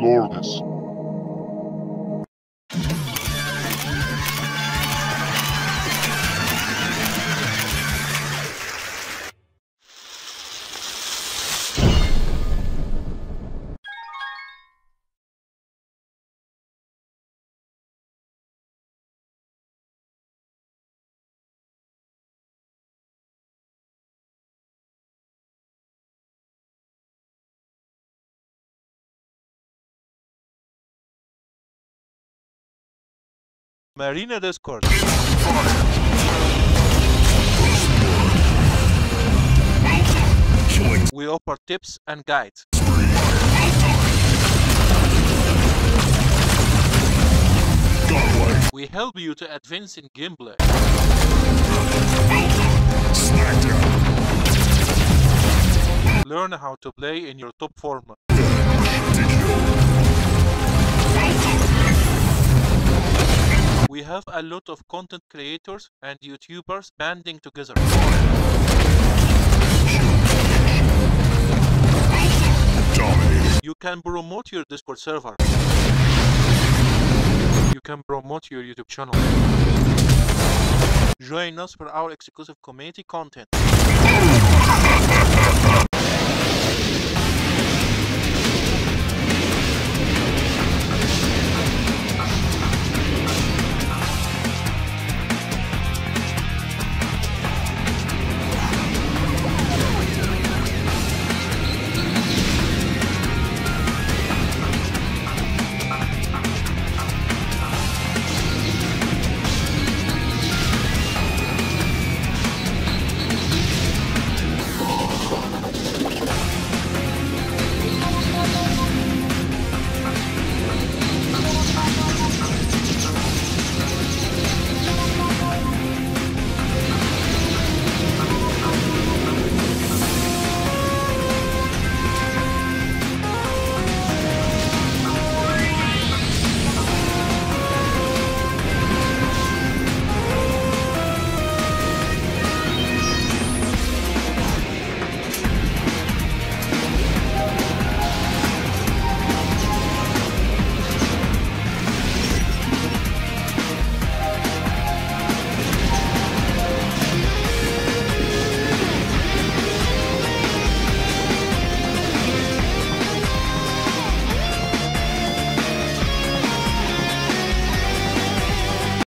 Lourdes. Mech Arena Discord. We offer tips and guides. We help you to advance in gameplay. Learn how to play in your top form. Have a lot of content creators and YouTubers banding together. You can promote your Discord server. You can promote your YouTube channel. Join us for our exclusive community content.